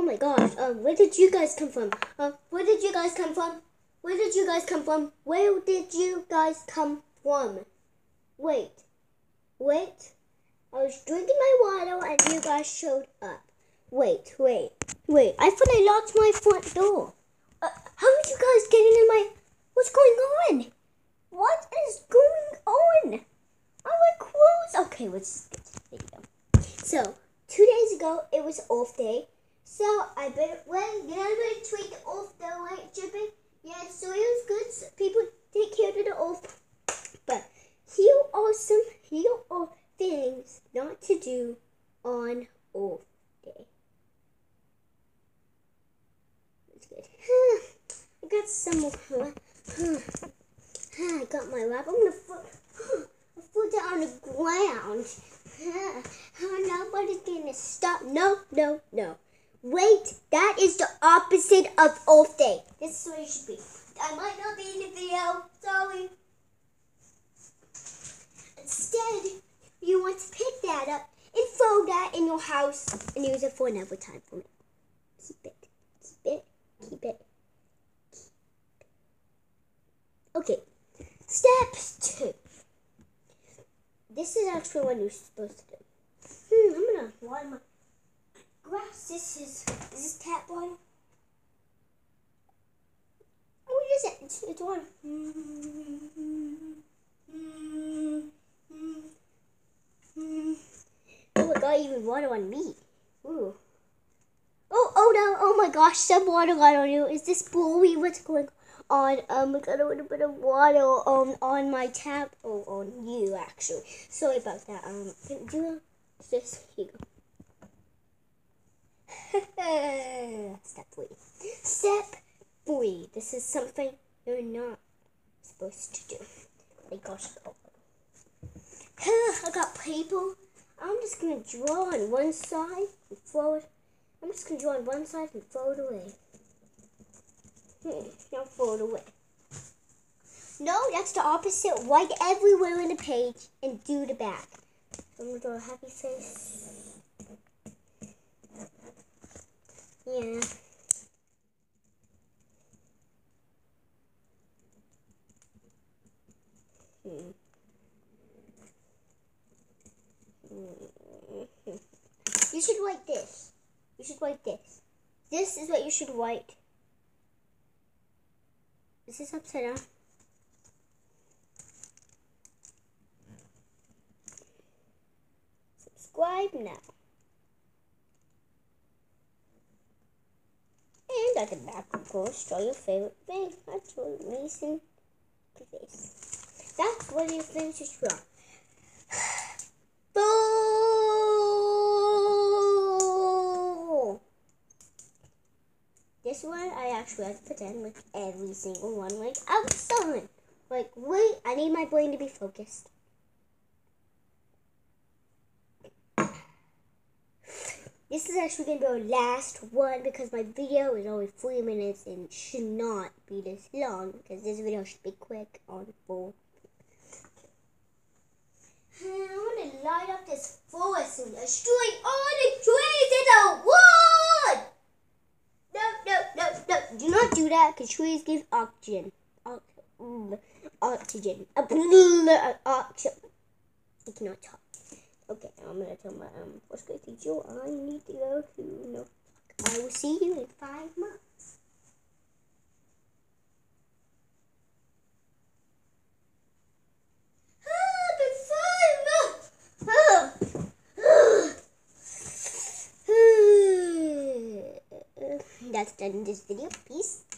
Oh my gosh. Um, where did you guys come from? Um, where did you guys come from? Where did you guys come from? Where did you guys come from? Wait. Wait. I was drinking my water and you guys showed up. Wait, wait, wait. I thought I locked my front door. Uh, how did you guys get in my... What's going on? What is going on? Are my clothes... Okay, let's get to the video. So, two days ago, it was off day. So, I better... Well, did I tweet off the light dripping? Yeah, so it was good. So people take care of the off. But here are some... Here are things not to do on off day. That's good. I got some more. I got my lap. I'm gonna put it on the ground. Nobody's gonna stop. No, no, no. Wait, that is the opposite of off day. This is what it should be. I might not be in the video. Sorry. Instead, you want to pick that up and throw that in your house and use it for another time for me. Keep it. Keep it. Keep it. Okay. Step two. This is actually what you're supposed to do. Hmm, I'm gonna water my grass. This is, is this tap water? What is it? It's, it's water. Oh, it got even water on me. Ooh. Oh, oh no, oh my gosh, some water got on you. Is this bully? What's going on? Um, I got a little bit of water um, on my tap. Oh, on you, actually. Sorry about that. Um, you this? Here. Step three. Step three. This is something you're not supposed to do. I got paper. I'm just gonna draw on one side and throw it. I'm just gonna draw on one side and throw it away. Hmm, now throw it away. No, that's the opposite. Write everywhere in the page and do the back. I'm gonna draw a happy face. Yeah. Hmm. Mm. You should write this. You should write this. This is what you should write. This is upside down. Subscribe now. And at the back, of course, draw your favorite thing. I drew Mason face. That's what you finish to draw. This one, I actually have to pretend like every single one, like outside. Like, wait, I need my brain to be focused. This is actually going to be our last one because my video is only three minutes and should not be this long because this video should be quick on full. To light up this forest and destroy all the trees in the wood! No, no, no, no. Do not do that because trees give oxygen. Mm, oxygen. Oxygen. I cannot talk. Okay, I'm gonna tell my um first grade teacher I need to go to no. I will see you in five months. Done this video. Peace.